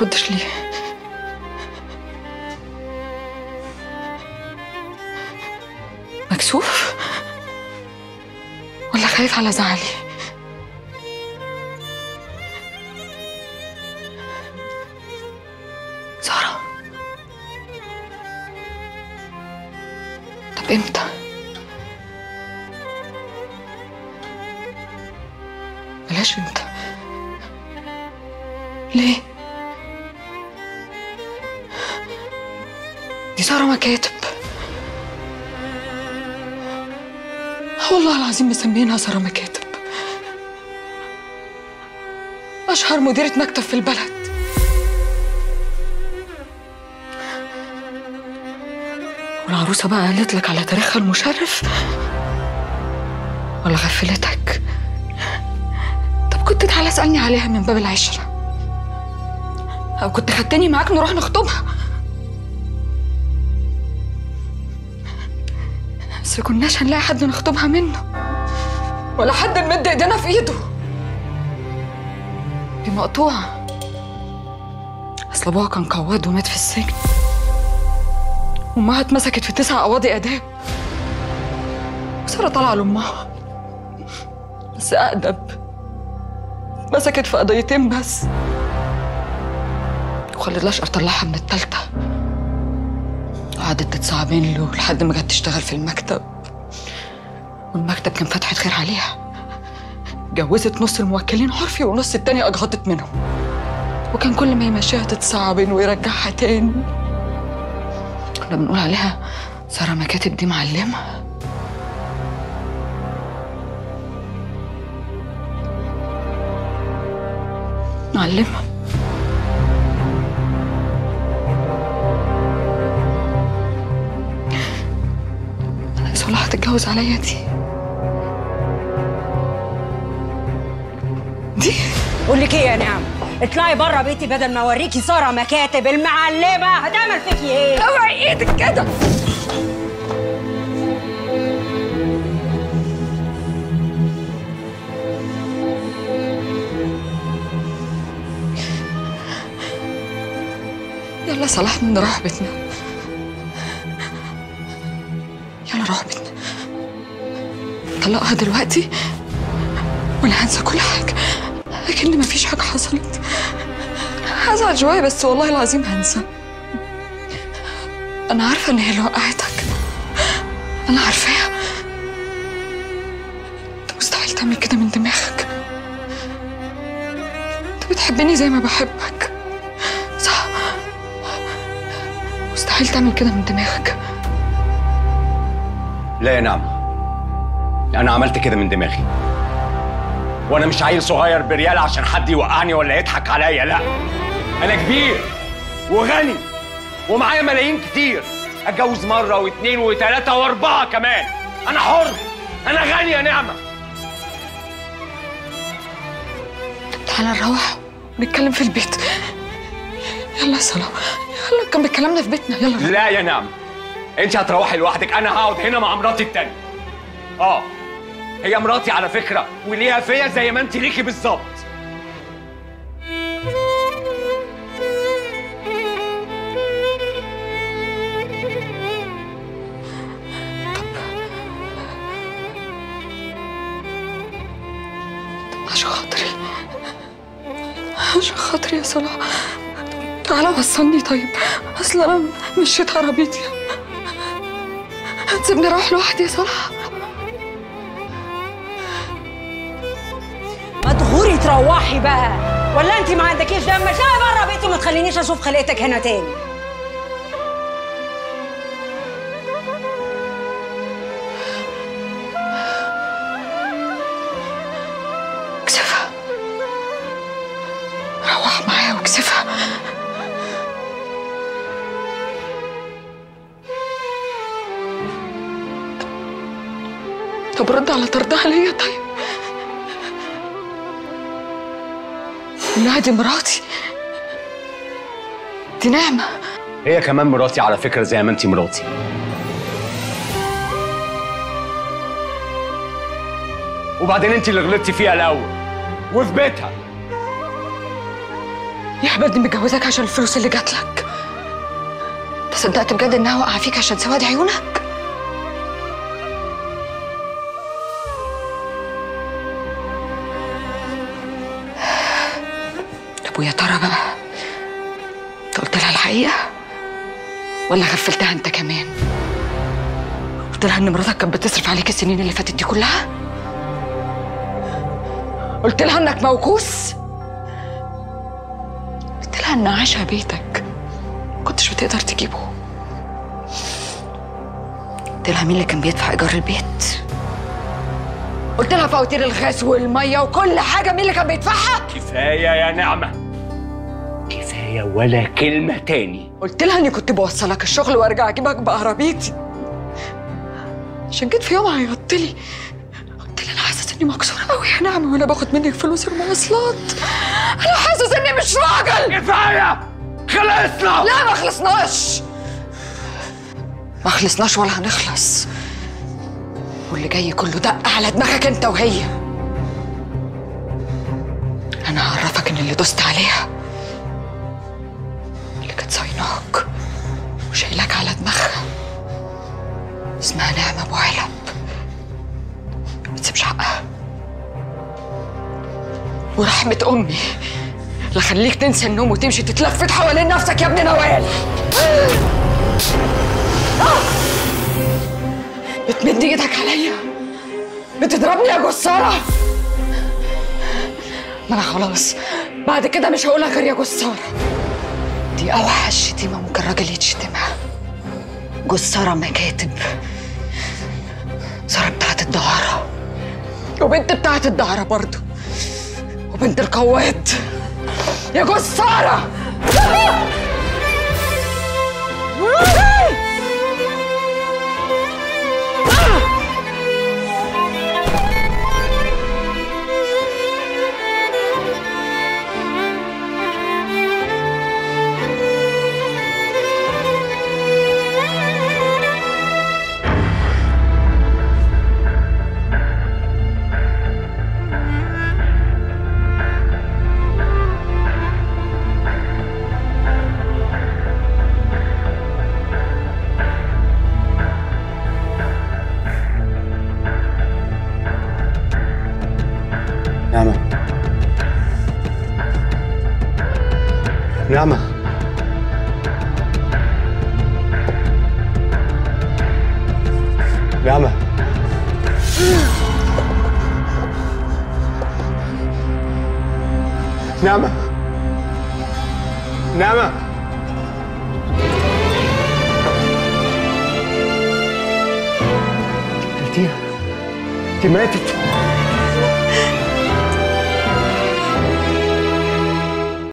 تردش ليه مكسوف ولا خايف على زعلي سارة طب إمتى بلاش إمتى ليه دي سارة مكاتب والله العظيم مسمينها سارة مكاتب أشهر مديرة مكتب في البلد. والعروسة بقى قالت لك على تاريخها المشرف ولا غفلتك. طب كنت تعالى اسألني عليها من باب العشرة. أو كنت خدتني معاك نروح نخطبها. بس كناش هنلاقي حد نخطبها منه. ولا حد نمد ايدينا في ايده. دي مقطوعة. أصل أبوها كان قواد ومات في السجن. وامها اتمسكت في تسع قواضي آداب. وسارة طالعة لأمها. بس اقدم مسكت في قضيتين بس. وخلت الاشقر طلعها من التالتة. وقعدت تتصعبين له لحد ما جت تشتغل في المكتب. والمكتب كان فتحة خير عليها. جوزت نص الموكلين عرفي ونص التاني أجهضت منهم. وكان كل ما يمشيها تتصعبن ويرجعها تاني. كنا بنقول عليها سارة مكاتب دي معلمة. معلمة. صلاح هتتجوز عليا دي. دي بقول لك إيه يا نعم؟ اطلعي بره بيتي بدل ما اوريكي ساره مكاتب المعلمة. هتعمل فيكي إيه؟ اوعي إيدك كده. يلا صلاح نروح بيتنا. طلقها دلوقتي؟ وأنا هنسى كل حاجة لكن مفيش حاجة حصلت. هزعل شوية بس والله العظيم هنسى. أنا عارفة إن هي اللي وقعتك. أنا عارفاها. أنت مستحيل تعمل كده من دماغك. أنت بتحبني زي ما بحبك. صح. مستحيل تعمل كده من دماغك. لا يا نعمة. أنا عملت كده من دماغي. وأنا مش عيل صغير بريال عشان حد يوقعني ولا يضحك عليا لا. أنا كبير وغني ومعايا ملايين كتير. أتجوز مرة واثنين وثلاثة وأربعة كمان. أنا حر أنا غني يا نعمة. تعالى نروح نتكلم في البيت. يلا يا سلام يلا كان بكلامنا في بيتنا يلا. لا يا نعمة أنت هتروحي لوحدك أنا هقعد هنا مع مراتي التانية آه. هي مراتي على فكرة وليها فيا زي ما أنت ليكي بالظبط. عشان خاطري. عشان خاطري يا صلاح. تعالى وصلني طيب. اصل أنا مشيت عربيتي. هتسيبني أروح لوحدي يا صلاح. تروحي بقى. ولا انت ما عندكيش دم مشاها بره بيتي ما تخلينيش أشوف خلقتك هنا تاني. اكسفها روح معايا واكسفها طب رد على طردها ليا طيب. انها دي مراتي. دي نعمة. هي كمان مراتي على فكرة زي ما أنت مراتي. وبعدين انت اللي غلطتي فيها الأول. وفي بيتها. يا بدي متجوزك عشان الفلوس اللي جات لك. انت صدقت بجد إنها واقعة فيك عشان سواد عيونك؟ ويا ترى بقى؟ أنت قلت لها الحقيقة؟ ولا غفلتها أنت كمان؟ قلت لها إن مراتك كانت بتصرف عليك السنين اللي فاتت دي كلها؟ قلت لها إنك موكوس قلت لها إن عاشها بيتك. ما كنتش بتقدر تجيبه. قلت لها مين اللي كان بيدفع إيجار البيت؟ قلت لها فواتير الغاز والمية وكل حاجة مين اللي كان بيدفعها؟ كفاية يا نعمة. كفايه ولا كلمة تاني. قلت لها إني كنت بوصلك الشغل وأرجع أجيبك بعربيتي عشان جيت في يوم عيطت لي. قلت لها أنا حاسس إني مكسورة قوي يا نعمه وأنا باخد منك فلوس المواصلات. أنا حاسس إني مش راجل. كفاية! خلصنا! لا ما خلصناش. ما خلصناش ولا هنخلص. واللي جاي كله دق على دماغك أنت وهي. أنا هعرفك إن اللي دوست عليها ورحمة أمي. لا خليك تنسى النوم وتمشي تتلفت حوالين نفسك يا ابن نوال. بتمد إيدك عليا. بتضربني يا جسارة ما أنا خلاص. بعد كده مش هقولها غير يا جسارة دي أوحش شتيمة ممكن راجل يتشتمها. جسارة مكاتب سارة بتاعت الدعارة وبنت بتاعت الدعارة برضو. وبنت القواد يا جسارة نعمة نعمة نعمة نعمة قتلتيها دي ماتت